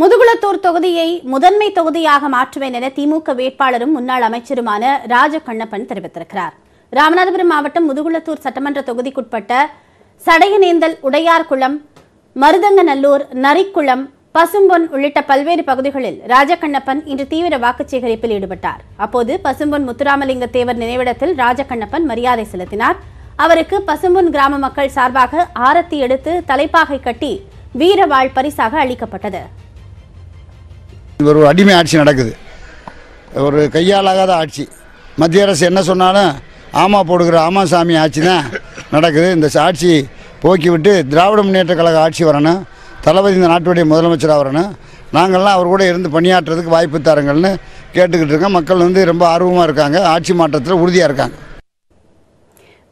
முதுகுளத்தூர் தொகுதியை முதன்மை தொகுதியாக மாற்றுவேன் என திமுக வேட்பாளரும் முன்னாள் அமைச்சருமான ராஜ கண்ணப்பன் தெரிவித்திருக்கிறார். ராமநாதபுரம் மாவட்டம் முதுகுளத்தூர் சட்டமன்ற தொகுதிக்குட்பட்ட சடையநேந்தல் உடையார்குளம் மருதங்கநல்லூர் நரிக்குளம் பசும்பொன் உள்ளிட்ட பல்வேறு பகுதிகளில் ராஜகண்ணப்பன் இன்று தீவிர வாக்கு சேகரிப்பில் ஈடுபட்டார். அப்போது பசும்பொன் முத்துராமலிங்க தேவர் நினைவிடத்தில் ராஜகண்ணப்பன் மரியாதை செலுத்தினார். அவருக்கு பசும்பொன் கிராம மக்கள் சார்பாக ஆரத்தி எடுத்து தலைப்பாகை கட்டி வீரவாள் பரிசாக அளிக்கப்பட்டது. ஒரு அடிமை ஆட்சி நடக்குது. ஒரு கையாலாகாத ஆட்சி. மத்திய அரசு என்ன சொன்னாலும் ஆமா போடுகிற ஆமா சாமி ஆட்சி தான் நடக்குது. இந்த ஆட்சி போக்கி விட்டு திராவிட முன்னேற்ற கழக ஆட்சி வரணும். தளபதி இந்த நாட்டுடைய முதலமைச்சராக வரணும். நாங்கள்லாம் அவர் கூட இருந்து பணியாற்றுறதுக்கு வாய்ப்பு தாருங்கள்னு கேட்டுக்கிட்டு இருக்கோம். மக்கள் வந்து ரொம்ப ஆர்வமாக இருக்காங்க. ஆட்சி மாற்றத்தில் உறுதியாக இருக்காங்க.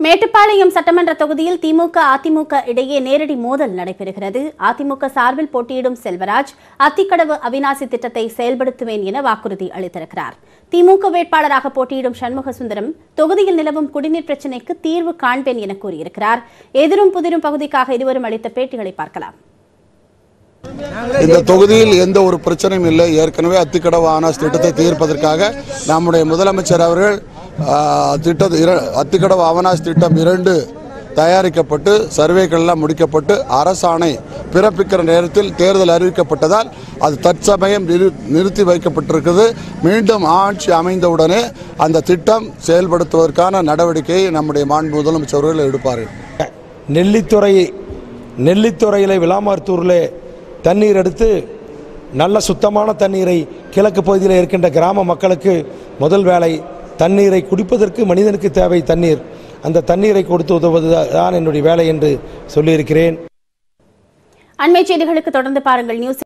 மேட்டுப்பாளையம் சட்டமன்ற தொகுதியில் திமுக அதிமுக இடையே நேரடி மோதல் நடைபெறுகிறது. அதிமுக சார்பில் போட்டியிடும் செல்வராஜ் அத்திக்கடவு அவிநாசி திட்டத்தை செயல்படுத்துவேன் என வாக்குறுதி அளித்திருக்கிறார். திமுக வேட்பாளராக போட்டியிடும் சண்முக சுந்தரம் தொகுதியில் நிலவும் குடிநீர் பிரச்சினைக்கு தீர்வு காண்பேன் என கூறியிருக்கிறார். எதிரும் புதிரும் பகுதிக்காக இருவரும் அளித்த பேட்டிகளை பார்க்கலாம். இந்த தொகுதியில் எந்த ஒரு பிரச்சனையும் இல்லை. ஏற்கனவே அத்திக்கடவு ஆனாஸ் திட்டத்தை தீர்ப்பதற்காக நம்முடைய முதலமைச்சர் அவர்கள் திட்டத்தை இர- அத்திக்கடவு அவனாஸ் திட்டம் இரண்டு தயாரிக்கப்பட்டு சர்வேக்கள்லாம் முடிக்கப்பட்டு அரசாணை பிறப்பிக்கிற நேரத்தில் தேர்தல் அறிவிக்கப்பட்டதால் அது தற்சமயம் நிறு- நிறுத்தி வைக்கப்பட்டிருக்கிறது மீண்டும் ஆட்சி அமைந்தவுடனே அந்த திட்டம் செயல்படுத்துவதற்கான நடவடிக்கையை நம்முடைய மாண்பு முதலமைச்சர்கள் எடுப்பார்கள் நெல்லித்துறை நெல்லித்துறையில் விளாமர்த்தூரில் தண்ணீர் எடுத்து நல்ல சுத்தமான தண்ணீரை கிழக்கு பகுதியில் இருக்கின்ற கிராம மக்களுக்கு முதல் வேலை தண்ணீரை குடிப்பதற்கு மனிதனுக்கு தேவை தண்ணீர். அந்த தண்ணீரை கொடுத்து உதவுவது தான் என்னுடைய வேலை என்று சொல்லியிருக்கிறேன். அண்மை செய்திகளுக்கு தொடர்ந்து பாருங்கள். நியூஸ்